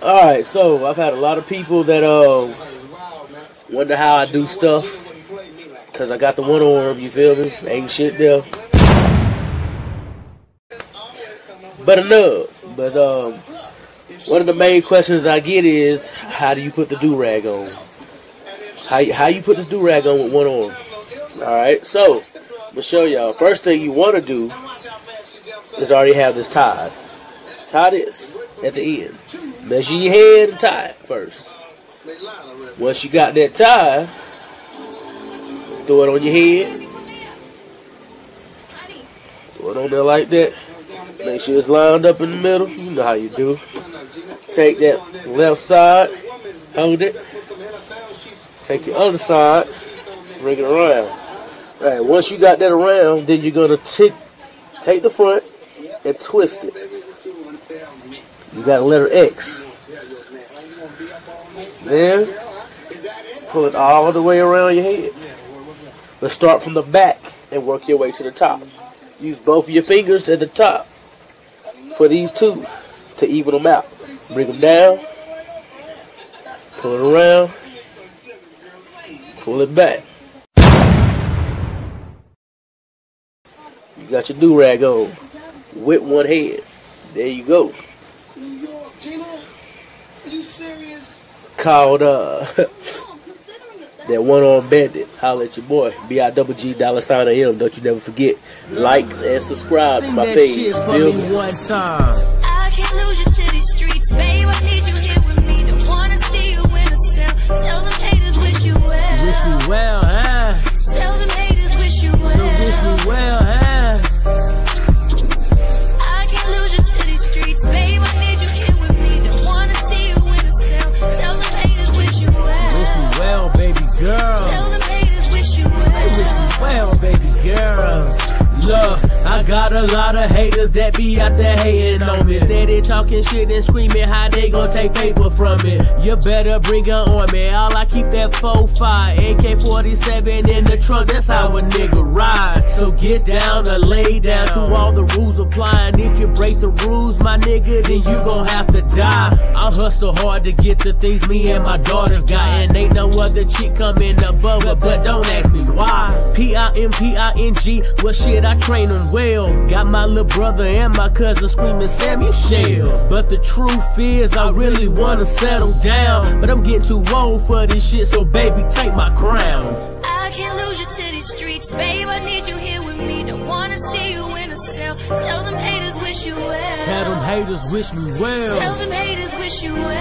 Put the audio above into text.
All right, so I've had a lot of people that uh wonder how I do stuff because I got the one arm. You feel me? Ain't shit there. But enough. But um, one of the main questions I get is, how do you put the do rag on? How how you put this do rag on with one arm? All right, so I'm gonna show y'all. First thing you want to do is already have this tied. Tie this at the end. Measure your head and tie it first. Once you got that tie, throw it on your head. Throw it on there like that. Make sure it's lined up in the middle. You know how you do. Take that left side, hold it. Take your other side, bring it around. All right, once you got that around, then you're gonna take take the front and twist it. You got a letter X. Then pull it all the way around your head. Let's start from the back and work your way to the top. Use both of your fingers at the top for these two to even them out. Bring them down, pull it around, pull it back. You got your do rag on with one hand. There you go. Called uh that one arm bandit. Holla at your boy. B I double G dollar sign I am. Don't you never forget. Like and subscribe to my page. shit for Feel me me? one time. I can't lose you to these streets, babe. I need you here got a lot of haters that be out there hating on me. Steady talking shit and screaming how they gon' take paper from me. You better bring her on me. All I keep that 4-5, AK-47 in the trunk. That's how a nigga ride. So get down or lay down to all the rules applying. If you break the rules, my nigga, then you gon' have to die. I hustle hard to get the things me and my daughters got. And ain't no other chick coming above her, but don't ask me why. P-I-M-P-I-N-G, well shit, I train them well. Got my little brother and my cousin screaming, Sam, you shell. But the truth is, I really wanna settle down. But I'm getting too old for this shit, so baby, take my crown. I can't lose you to these streets, babe. I need you here with me. Don't wanna see you in a cell. Tell them haters wish you well. Tell them haters wish me well. Tell them haters wish you well.